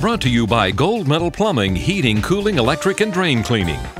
Brought to you by Gold Metal Plumbing, Heating, Cooling, Electric, and Drain Cleaning.